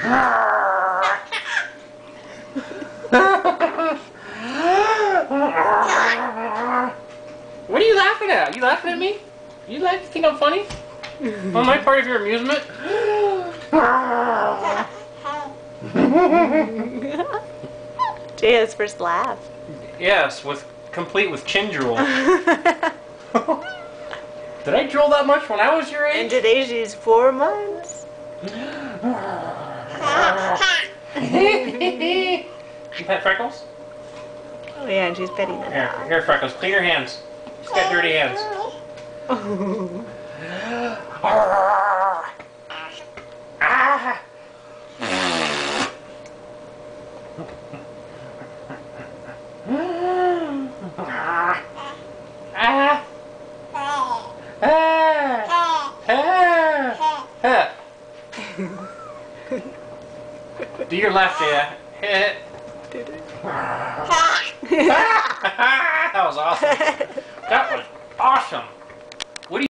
what are you laughing at? You laughing at me? You like think I'm funny? On my part of your amusement? Jaya's first laugh. Yes, with complete with chin drool. Did I drool that much when I was your age? And today's four months you pet Freckles? Oh yeah, and she's petting the Here, here, Freckles, clean your hands. She's got dirty hands. Ah. Ah. Ah. Ah. Do your left, ear. Hit it. that was awesome.